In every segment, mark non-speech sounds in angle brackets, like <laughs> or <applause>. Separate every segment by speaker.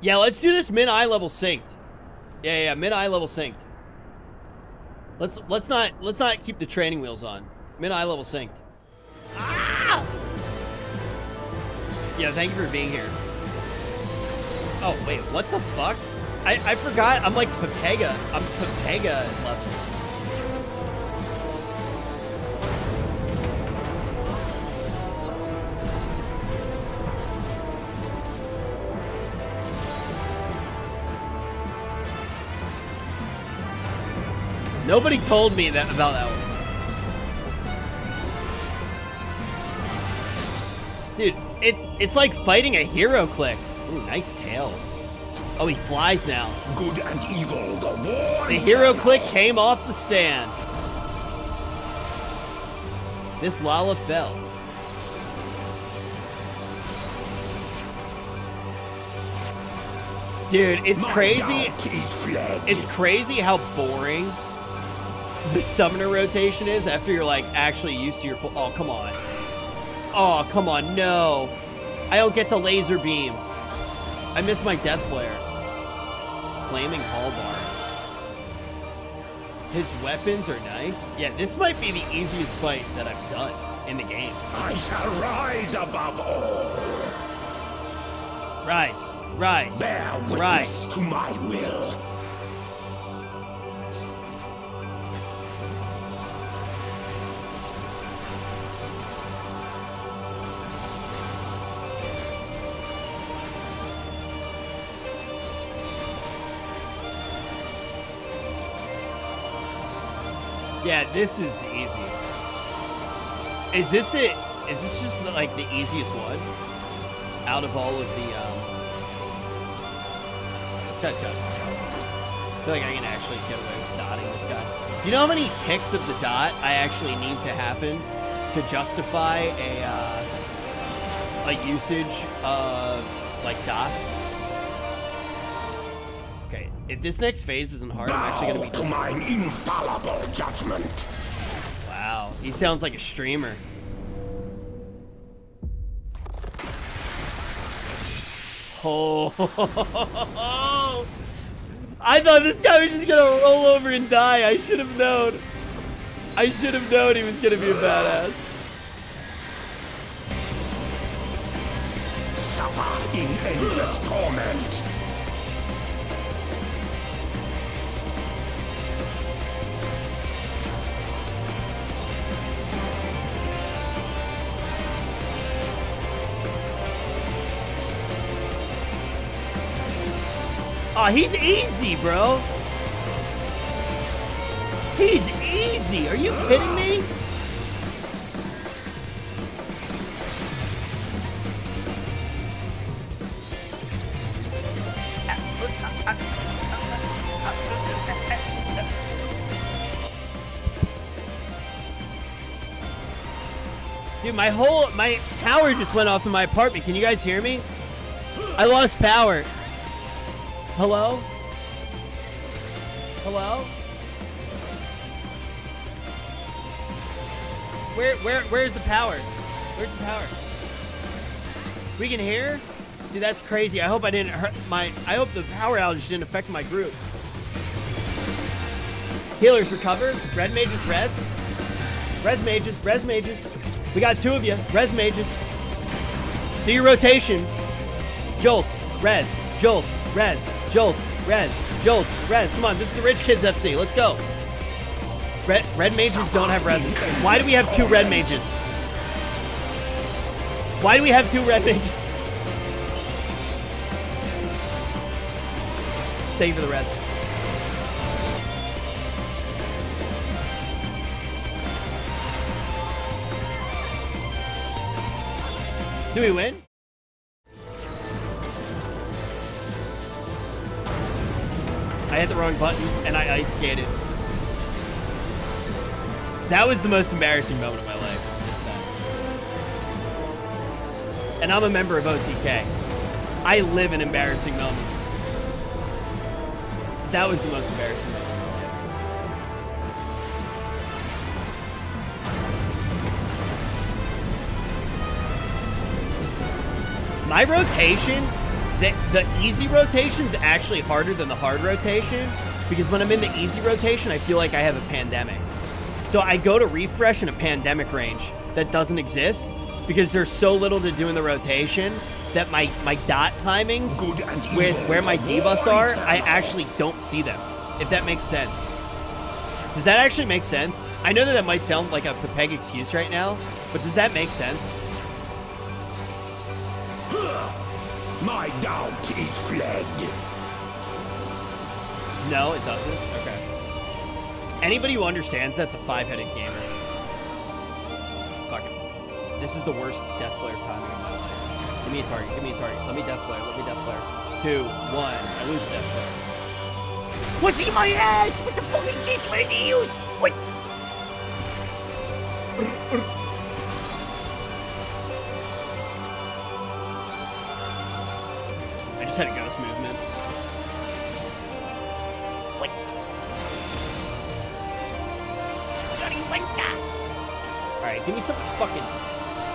Speaker 1: Yeah, let's do this min eye level synced. Yeah, yeah, min eye level synced. Let's let's not let's not keep the training wheels on. Min eye level synced. Ah! Yeah, thank you for being here. Oh wait, what the fuck? I I forgot. I'm like Pepega. I'm Pepega level. Nobody told me that about that one. Dude, it it's like fighting a HeroClix. Ooh, nice tail. Oh, he flies now.
Speaker 2: Good and evil, the war.
Speaker 1: The HeroClix came off the stand. This Lala fell. Dude, it's
Speaker 2: My
Speaker 1: crazy.
Speaker 2: doubt is fled.
Speaker 1: It's crazy how boring the summoner rotation is after you're like actually used to your full. Oh, come on. Oh, come on. No. I don't get to laser beam. I miss my death flare. Flaming Halberd. His weapons are nice. Yeah, this might be the easiest fight that I've done in the game.
Speaker 2: I shall rise above all.
Speaker 1: Rise. Rise.
Speaker 2: Bear witness
Speaker 1: Rise.
Speaker 2: to my will.
Speaker 1: Yeah, this is easy. Is this the? Is this just the, like the easiest one out of all of the? Um, this guy's got. I feel like I can actually get away with dotting this guy. You know how many ticks of the dot I actually need to happen to justify a uh, a usage of like dots? If this next phase isn't hard, I'm actually gonna
Speaker 2: Bow
Speaker 1: be
Speaker 2: to mine infallible judgment.
Speaker 1: Wow, he sounds like a streamer. Oh, <laughs> I thought this guy was just gonna roll over and die. I should have known. I should have known he was gonna be a badass.
Speaker 2: Suffer in endless torment.
Speaker 1: Oh, he's easy, bro. He's easy. Are you kidding me? Dude, my whole my power just went off in my apartment. Can you guys hear me? I lost power. Hello? Hello? Where where where's the power? Where's the power? We can hear? Dude, that's crazy. I hope I didn't hurt my I hope the power outage didn't affect my group. Healers recover. Red mages res. Res mages, res mages. We got two of you. Res mages. Do your rotation. Jolt, res, jolt, res, jolt, res, jolt, res. Come on, this is the Rich Kids FC. Let's go. Red, red mages don't have reses. Why do we have two red mages? Why do we have two red mages? You for the res. Do we win? I hit the wrong button and I ice skated. That was the most embarrassing moment of my life. And I'm a member of OTK. I live in embarrassing moments. That was the most embarrassing moment. My rotation the, the easy rotation's actually harder than the hard rotation because when I'm in the easy rotation, I feel like I have a pandemic. So I go to refresh in a pandemic range that doesn't exist because there's so little to do in the rotation that my, my dot timings with where my debuffs are, I actually don't see them, if that makes sense. Does that actually make sense? I know that that might sound like a peg excuse right now, but does that make sense?
Speaker 2: My doubt is fled.
Speaker 1: No, it doesn't. Okay. Anybody who understands that's a five-headed gamer. Fuck it. This is the worst death flare timing of my life. Give me a target. Give me a target. Let me death flare. Let me death flare. Two, one. I lose death flare.
Speaker 3: What's in my ass? What the fucking bitch? What did you use? What? Bloody winter.
Speaker 1: All right, give me some fucking.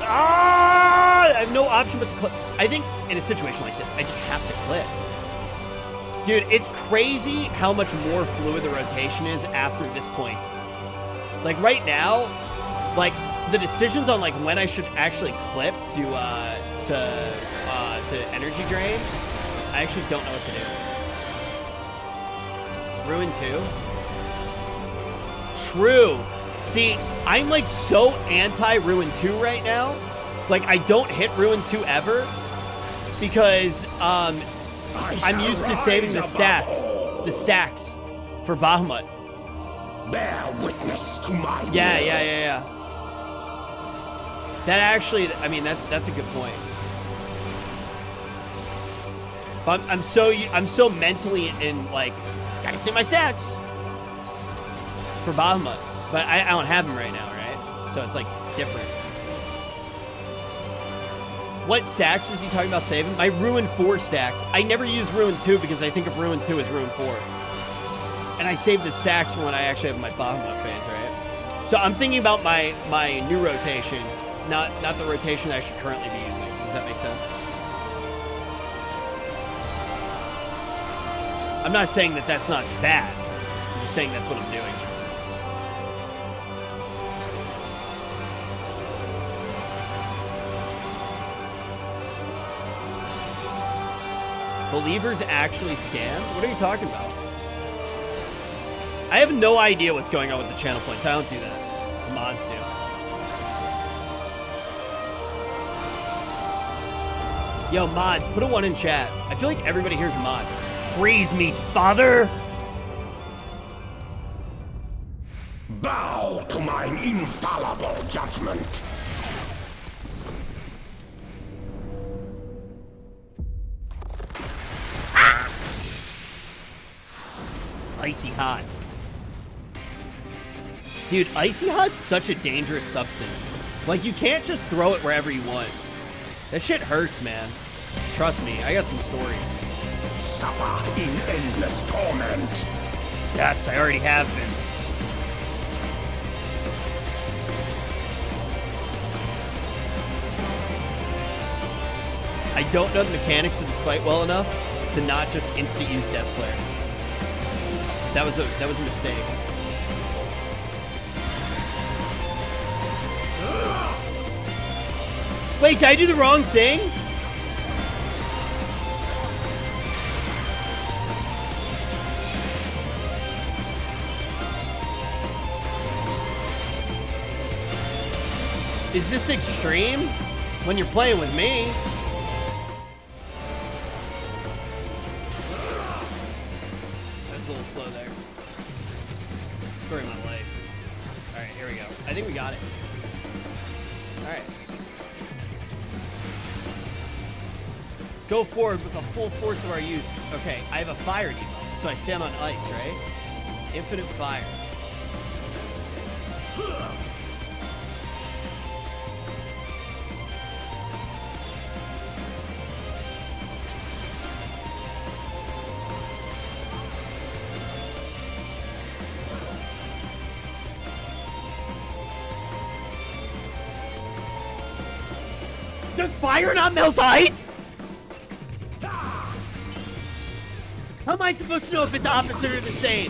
Speaker 1: Ah! I have no option but to clip. I think in a situation like this, I just have to clip. Dude, it's crazy how much more fluid the rotation is after this point. Like right now, like the decisions on like when I should actually clip to uh to uh to energy drain, I actually don't know what to do. Ruin 2? True. See, I'm like so anti Ruin 2 right now. Like I don't hit Ruin 2 ever because um I'm used to saving the stats, the stacks for Bahamut.
Speaker 2: Bear witness to my
Speaker 1: Yeah,
Speaker 2: will.
Speaker 1: yeah, yeah, yeah. That actually, I mean, that that's a good point. But I'm, I'm so I'm so mentally in like gotta save my stats for Bahamut, but I, I don't have them right now, right? So it's like different. What stacks is he talking about saving? My Ruin 4 stacks. I never use Ruin 2 because I think of Ruin 2 as Ruin 4. And I save the stacks for when I actually have my Bahamut phase, right? So I'm thinking about my my new rotation, not not the rotation I should currently be using. Does that make sense? I'm not saying that that's not bad. I'm just saying that's what I'm doing. Believers actually scam? What are you talking about? I have no idea what's going on with the channel points. I don't do that. The mods do. Yo, mods, put a one in chat. I feel like everybody here's a mod. Breeze meat, father!
Speaker 2: Bow to mine infallible judgment.
Speaker 1: Icy hot. Dude, icy hot's such a dangerous substance. Like, you can't just throw it wherever you want. That shit hurts, man. Trust me, I got some stories.
Speaker 2: Suffer in endless torment.
Speaker 1: Yes, I already have been. I don't know the mechanics of this fight well enough to not just instant use Death Flare. That was a that was a mistake. Wait, did I do the wrong thing? Is this extreme? When you're playing with me? Here we go. I think we got it. Alright. Go forward with the full force of our youth. Okay, I have a fire debuff, so I stand on ice, right? Infinite fire. Does fire not melt ice? am I supposed to know if it's opposite or the same?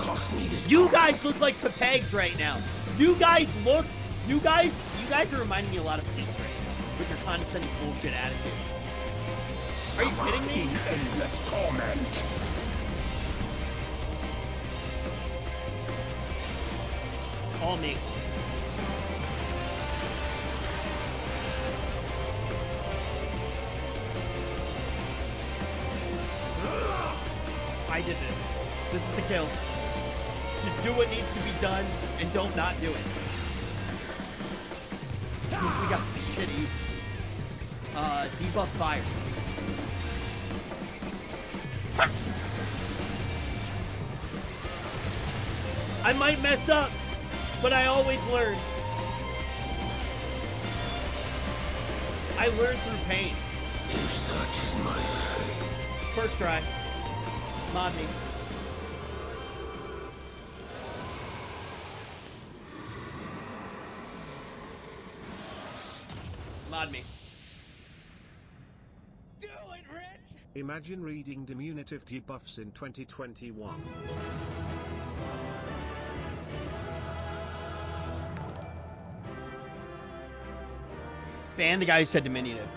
Speaker 1: You guys look like Pepegs right now. You guys look, you guys, you guys are reminding me a lot of police right now with your condescending bullshit attitude. Are you kidding me?
Speaker 2: Endless torment.
Speaker 1: Call me. I did this. This is the kill. Just do what needs to be done and don't not do it. We got shitty. Uh, debuff fire. I might mess up, but I always learn. I learn through pain.
Speaker 2: If such is my fate.
Speaker 1: First try. Mod me. Mod me.
Speaker 3: Do it, Rich!
Speaker 4: Imagine reading diminutive debuffs in 2021.
Speaker 1: Ban the guy who said diminutive.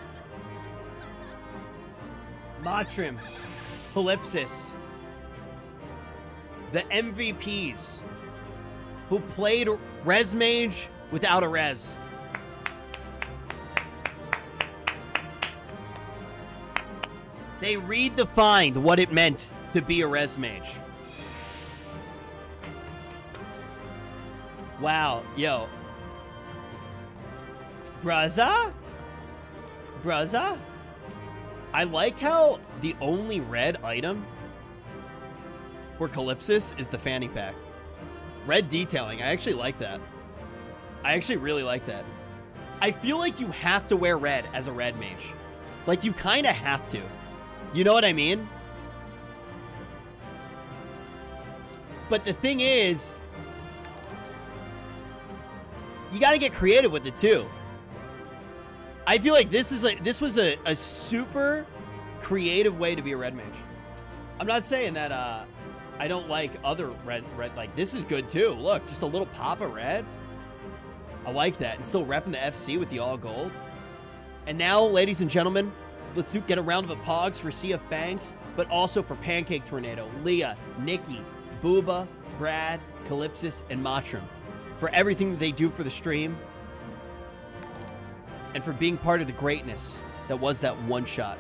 Speaker 1: Matrim. Polypsis. The MVPs who played Res Mage without a res. They redefined what it meant to be a res mage. Wow, yo. Braza? Braza? I like how the only red item for Calypsis is the fanny pack. Red detailing. I actually like that. I actually really like that. I feel like you have to wear red as a red mage. Like you kind of have to. You know what I mean? But the thing is, you got to get creative with it too. I feel like this is like this was a, a super creative way to be a red mage. I'm not saying that uh I don't like other red red like this is good too. Look, just a little pop of red. I like that. And still repping the FC with the all gold. And now, ladies and gentlemen, let's get a round of applause for CF Banks, but also for Pancake Tornado, Leah, Nikki, Booba, Brad, Calypsis, and Matrim for everything that they do for the stream and for being part of the greatness that was that one shot.